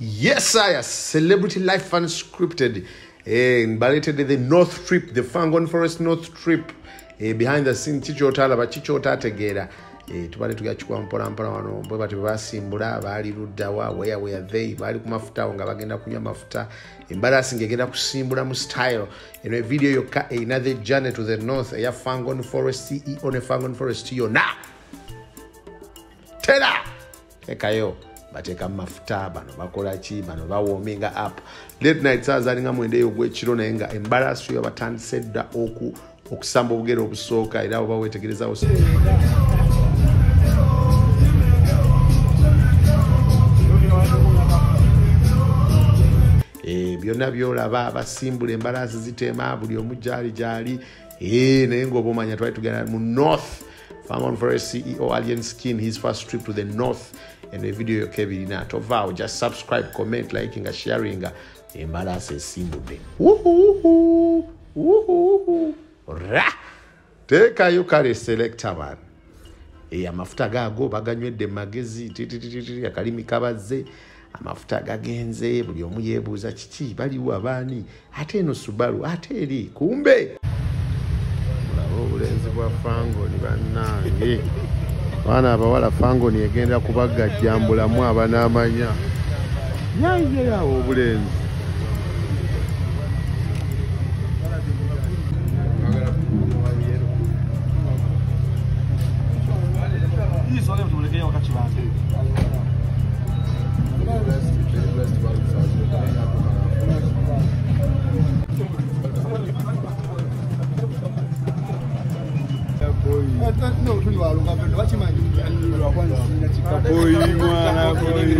Yes, sire. Celebrity Life Unscripted. Eh, Mbaleted the North Trip, the Fangon Forest North Trip. Eh, behind the scene kikyotaalaba kikyotaategeera eh, tubadde tugakikuba mpola mpola wano bwe bati bebasimbula baali luddawa were they baali ku mafuta awo nga bagenda kunywa mafuta. Embalasi ngegenda kusimbula mu style. Eno evidiyo yokka erina the journey to the north eya fangon forest ceo ne fangon forest yonna. Tera! Tekayo bateeka mafuta bano bakola ki bano bawoominga up. Late night saa zalinga mwenda eyo ogwekiro naye nga embalasi yo batandise dda oku okusamba obugere obusooka era oba wetegerezawo byonna byolaba basimbula embalaasi zitema buli omu gyali gyali. Eh, naye ngaoba omanya twali tugenda mu north. Famon forest ceo alien skin his first trip to the north. Eno evidiyo yokka ebirina. Tovaawo just subscribe comment likinga sharinga embalaasi esimbudde. Wuhuuhu, wuhuuhu, ra! Teekayo kale selector man Eh, amafuta gaago baganywedde mu magezi titititi akalimi kabazze amafuta gagenze buli omu yeebuuza kiki baliwo abaani? Ate eno subalu ate eri kumbe! Mulaba obulenzi bwa fangoni bannange. Baana abawala fangoni egenda kubagajjambulamu abanaamanya yayeyawo obulenzi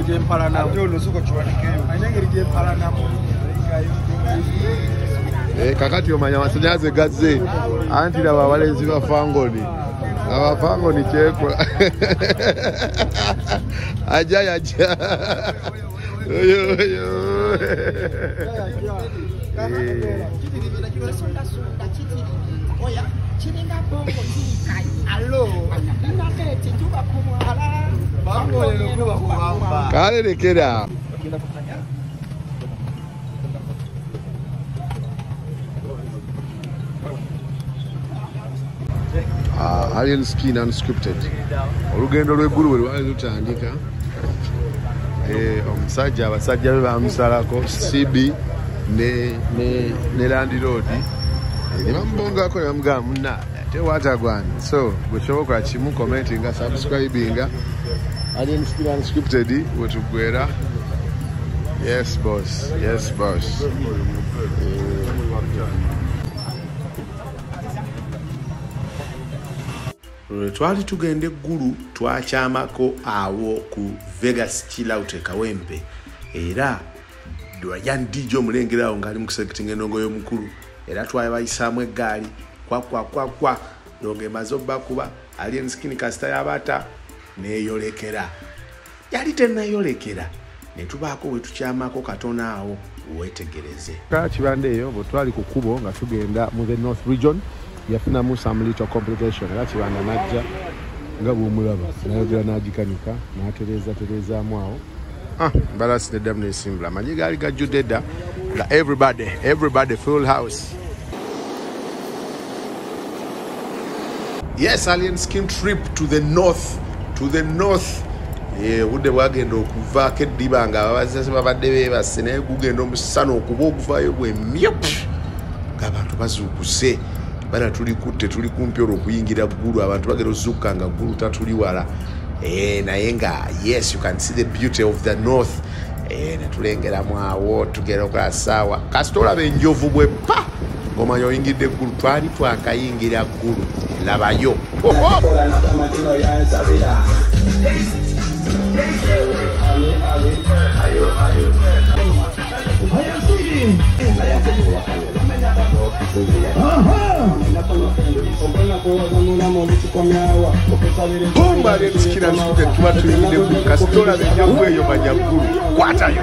ngerige mpalana ate olusu kokiwanikeyo ayina ngerige mpalanamu kakati omanya amasanyalaze gazze anti laba abalenzi ba fangoni aba fangoni kyekola ajja yajja alo inakeeti juba kale lekera alien skin unscripted. Olugendo lweggulu bwe lwali lutandika. Eh, omusajja abasajja be bamusalako cb ne, ne landiroad ne bamubongako ne bamugamba muna ate watagwani so bwekisobokola kimu commentinga subscribinga alien skin unscripted wetugwera yes boss. Yes boss. Lwe twali tugenda eggulu twakyamako awo ku vegas kilaut kawempe. Era dwajan dj omulengera awo ngaali mukusekitinga endongo y'omukulu era twali bayisaamu eggaali kwakwakwakwa ndongo emaze obbakuba alien skin kasita yabata neyolekera yali tenayolekera netubaako wetukyamako katono awo wetegereze kibanda eyo bwe twali ku kkubo nga tugenda mu the north region yafunamu some little complication era kibanda najja nga bwomulaba nayogera n'agikanika n'atereeza tereezaamu awo. Mbalasi neddamu nesimbula amanyi gaali gajjudde dda nga everybody everybody full house. Yes alien skin trip to the north to the north. Eh, obudde bwagenda okuvaako eddiba nga ababazase babadde beebase naye gugenda omusana okuba oguvaayo bwemyup ngaabantu bazuukuse. Bana tulikutte tuli kumpi olwo okuyingira ggulu. Abantu bagera ozukka nga ggulu tatuli wala. Eh, naye nga yes you can see the beauty of the north. Eh, netulengeramu awo tugera okola saawa. Kasita olaba enjovu bwe pa ngoma yoyingidde ggulu twali twakayingira ggulu labayo. Homba lyensikira nsude tuba tuyingidde ggulu kwatayo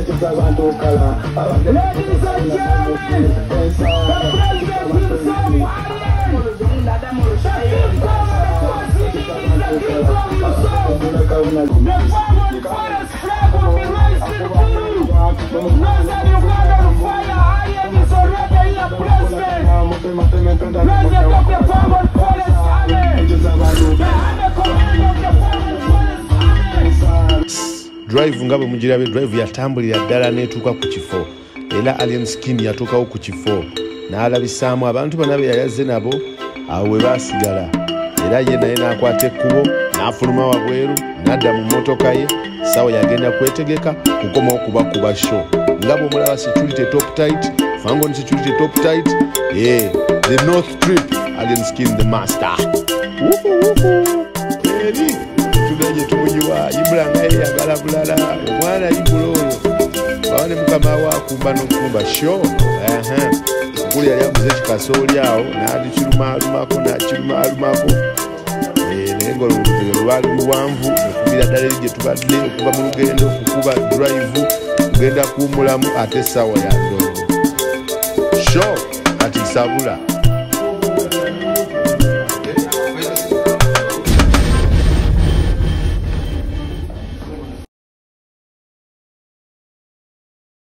It is a. Ladies and gentlemen, the president himself, Warren. The forward forest flag will be drive nga bwe mugirabe drive yatambulira ddala n'etuuka ku kifo. Era alien skin yatuukawo ku kifo. N'alabisaamu abantu bana be yayazze nabo awo we baasigala. Era ye naye n'akwata ekkubo n'afuluma wabweru n'adda mu mmotoka ye sawa yagenda kwetegeka kukomawo kubakuba sho nga bw'omulaba security top tight fango ni security top tight yeah, the north trip alien skin the master. Wuhu, wuhu. eri tugenye tumuyiwa ibula nga yeyagala bulala omwana ibula oyo. Baba ne mukama we akumba nokumba sho. Okuli yali aguze ekikasooli awo nadikirumaalumako nakirumaalumako naye nga olugendo lwali luwanvu okubira ddala eri gye tubadde okuva mu lugendo okukuba drive kugenda kuwumulamu ate essaawa ya ndongo sho kati nsabula